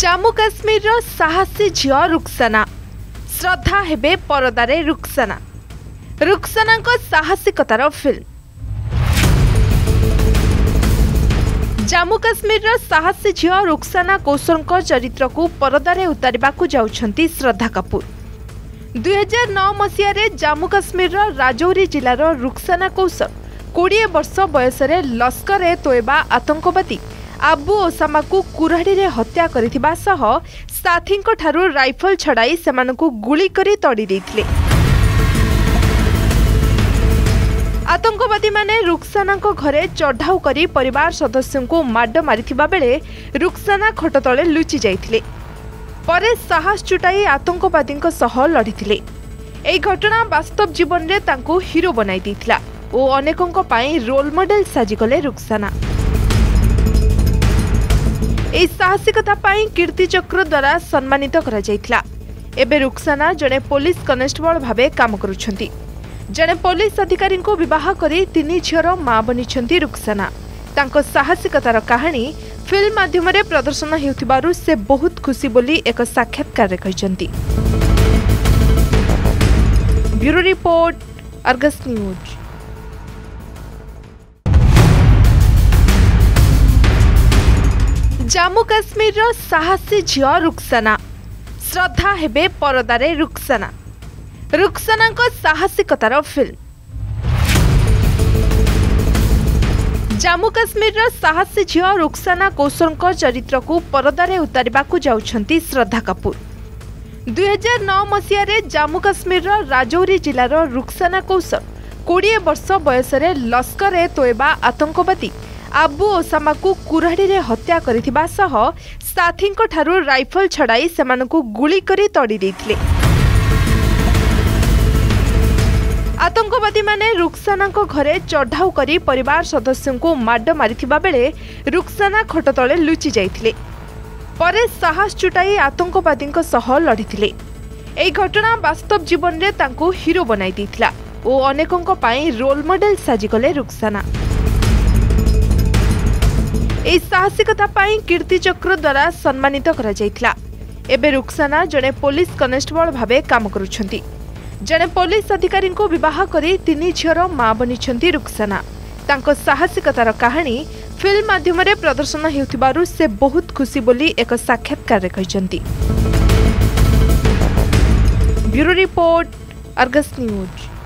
ଜାମ୍ମୁ କାଶ୍ମୀରର ସାହସୀ ଝିଅ ରୁକ୍ସାନା ଶ୍ରଦ୍ଧା ହେବେ ପରଦାରେ ରୁକ୍ସାନା ରୁକ୍ସାନାଙ୍କ ସାହସିକତାର ଫିଲ୍ମ ଜାମ୍ମୁ କାଶ୍ମୀରର ସାହସୀ ଝିଅ ରୁକ୍ସାନା କୌଶଳଙ୍କ ଚରିତ୍ରକୁ ପରଦାରେ ଉତାରିବାକୁ ଯାଉଛନ୍ତି ଶ୍ରଦ୍ଧା କପୁର ଦୁଇହଜାର ନଅ ମସିହାରେ ଜାମ୍ମୁ କାଶ୍ମୀରର ରାଜୌରୀ ଜିଲ୍ଲାର ରୁକ୍ସାନା କୌଶଳ କୋଡ଼ିଏ ବର୍ଷ ବୟସରେ ଲସ୍କରେ ତୋଏବା ଆତଙ୍କବାଦୀ आबु कुराडी रे हत्या गरि साथीहरू रफल छडा समा गुलिकरी तडिले आतङ्की रुक्सान चढाउ सदस्य माड मिति बेला रुक्सान खटते लुचिले साहस चुटाइ आतङ्कवादीको सह लडिले एई घटना बास्तव जीवनले त हिरो बनैदिला अनेकै रोल मडेल्जिगले रुक्सान এই ସାହସିକତା ପାଇଁ କୀର୍ତ୍ତିଚକ୍ର ଦ୍ୱାରା ସମ୍ମାନିତ କରାଯାଇଥିଲା ଏବେ ରୁକ୍ସାନା ଜଣେ ପୋଲିସ କନେଷ୍ଟବଳ ଭାବେ କାମ କରୁଛନ୍ତି ଜଣେ ପୋଲିସ ଅଧିକାରୀଙ୍କୁ ବିବାହ କରି ତିନି ଝିଅର ମା ବନିଛନ୍ତି ରୁକ୍ସାନା ତାଙ୍କ ସାହସିକତାର କାହାଣୀ ଫିଲ୍ମ ମାଧ୍ୟମରେ ପ୍ରଦର୍ଶନ ହେଉଥିବାରୁ ସେ ବହୁତ ଖୁସି ବୋଲି ଏକ ସାକ୍ଷାତକାରରେ କହିଛନ୍ତି bureau report Argus news Jammu Kashmir साहसी झिय रुक्सना श्रद्धा फिल्म जम्मू काश्मीर र साहसी चरित्र को परदारे चरितको को जाउछंती श्रद्धा 2009 मसिया रे जम्मू मसहार जाम्मु राजौरी र रो जुक्सना कौशल 20 वर्ष बयसे लस्करे तोयबा आतङ्कवादी आबु कुराडी रे हत्या गरि साथी राइफल छडाई गुलिकरी तडिले आतङ्कवादी रुक्सान घर चढाउ सदस्य माड मिता बेला रुक्सान खटते लुचिले साहस चुटाइ आतङ्कवादी लडिने घटना बास्तव जीवनले त हिरो बनैदिला अनेकै रोल मडेल् साजिकले रुक्सना ଏହି ସାହସିକତା ପାଇଁ କୀର୍ତ୍ତିଚକ୍ର ଦ୍ୱାରା ସମ୍ମାନିତ କରାଯାଇଥିଲା ଏବେ ରୁକ୍ସାନା ଜଣେ ପୋଲିସ କନେଷ୍ଟବଳ ଭାବେ କାମ କରୁଛନ୍ତି ଜଣେ ପୋଲିସ ଅଧିକାରୀଙ୍କୁ ବିବାହ କରି ତିନି ଝିଅର ମା ବନିଛନ୍ତି ରୁକ୍ସାନା ତାଙ୍କ ସାହସିକତାର କାହାଣୀ ଫିଲ୍ମ ମାଧ୍ୟମରେ ପ୍ରଦର୍ଶନ ହେଉଥିବାରୁ ସେ ବହୁତ ଖୁସି ବୋଲି ଏକ ସାକ୍ଷାତକାରରେ କହିଛନ୍ତି ବ୍ୟୁରୋ ରିପୋର୍ଟ ଅର୍ଗସ୍ ନ୍ୟୁଜ୍